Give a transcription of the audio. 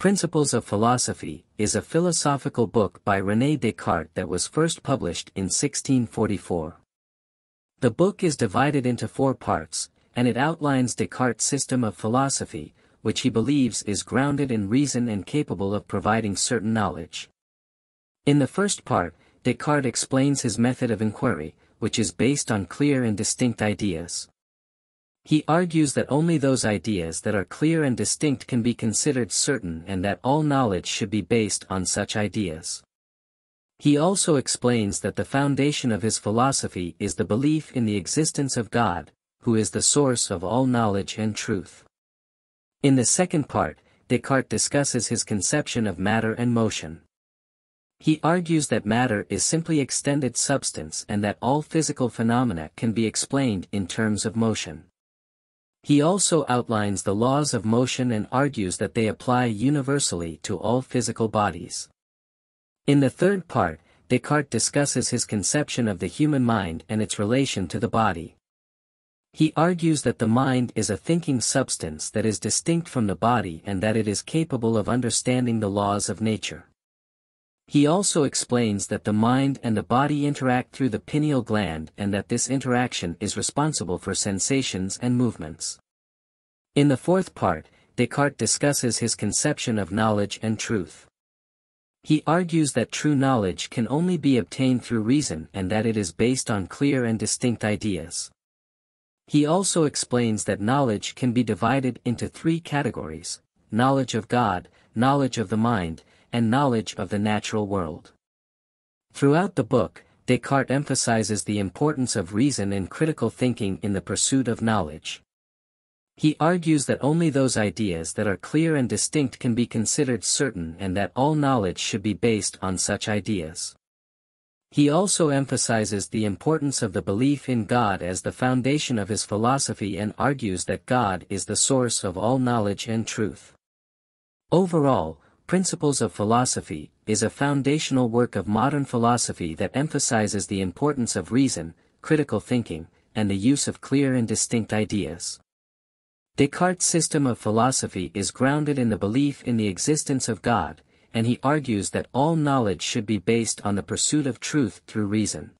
Principles of Philosophy is a philosophical book by René Descartes that was first published in 1644. The book is divided into four parts, and it outlines Descartes' system of philosophy, which he believes is grounded in reason and capable of providing certain knowledge. In the first part, Descartes explains his method of inquiry, which is based on clear and distinct ideas. He argues that only those ideas that are clear and distinct can be considered certain and that all knowledge should be based on such ideas. He also explains that the foundation of his philosophy is the belief in the existence of God, who is the source of all knowledge and truth. In the second part, Descartes discusses his conception of matter and motion. He argues that matter is simply extended substance and that all physical phenomena can be explained in terms of motion. He also outlines the laws of motion and argues that they apply universally to all physical bodies. In the third part, Descartes discusses his conception of the human mind and its relation to the body. He argues that the mind is a thinking substance that is distinct from the body and that it is capable of understanding the laws of nature. He also explains that the mind and the body interact through the pineal gland and that this interaction is responsible for sensations and movements. In the fourth part, Descartes discusses his conception of knowledge and truth. He argues that true knowledge can only be obtained through reason and that it is based on clear and distinct ideas. He also explains that knowledge can be divided into three categories, knowledge of God, knowledge of the mind, and knowledge of the natural world. Throughout the book, Descartes emphasizes the importance of reason and critical thinking in the pursuit of knowledge. He argues that only those ideas that are clear and distinct can be considered certain and that all knowledge should be based on such ideas. He also emphasizes the importance of the belief in God as the foundation of his philosophy and argues that God is the source of all knowledge and truth. Overall, Principles of Philosophy, is a foundational work of modern philosophy that emphasizes the importance of reason, critical thinking, and the use of clear and distinct ideas. Descartes' system of philosophy is grounded in the belief in the existence of God, and he argues that all knowledge should be based on the pursuit of truth through reason.